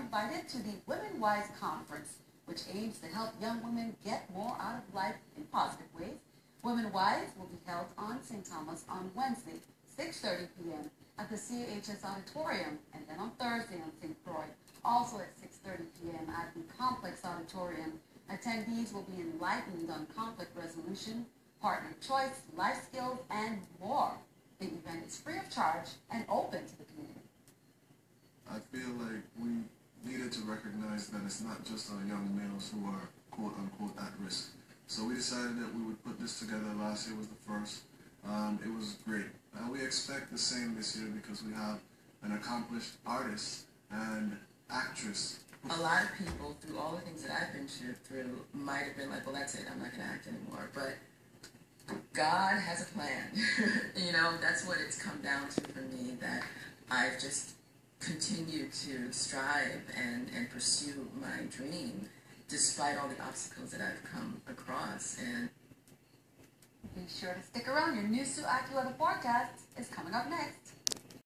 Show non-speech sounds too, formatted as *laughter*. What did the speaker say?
invited to the Women Wise Conference, which aims to help young women get more out of life in positive ways. Women Wise will be held on St. Thomas on Wednesday, 6.30 p.m. at the CHS Auditorium, and then on Thursday on St. Croix, also at 6.30 p.m. at the Complex Auditorium. Attendees will be enlightened on conflict resolution, partner choice, life skills, and more. The event is free of charge and open to the community. I feel like we to recognize that it's not just our young males who are quote unquote at risk. So we decided that we would put this together. Last year was the first. Um, it was great. And we expect the same this year because we have an accomplished artist and actress. A lot of people, through all the things that I've been through, might have been like, well, that's it. I'm not going to act anymore. But God has a plan. *laughs* you know, that's what it's come down to for me, that I've just continued to strive and, and pursue my dream despite all the obstacles that I've come across. And be sure to stick around. Your News 2 AccuWeather forecast is coming up next.